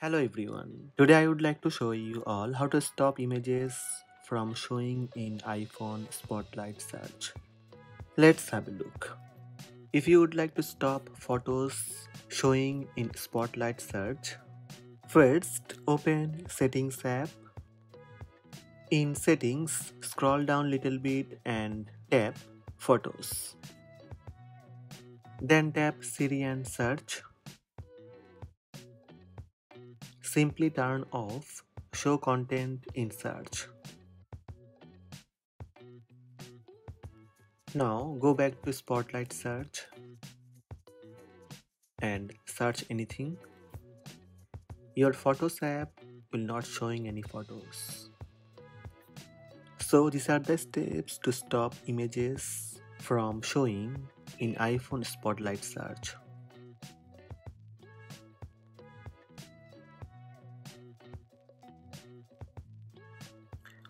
Hello everyone. Today I would like to show you all how to stop images from showing in iPhone Spotlight search. Let's have a look. If you would like to stop photos showing in Spotlight search, first open Settings app. In Settings, scroll down little bit and tap Photos. Then tap Siri and search Simply turn off Show content in search. Now go back to Spotlight search and search anything. Your Photos app will not showing any photos. So these are the steps to stop images from showing in iPhone Spotlight search.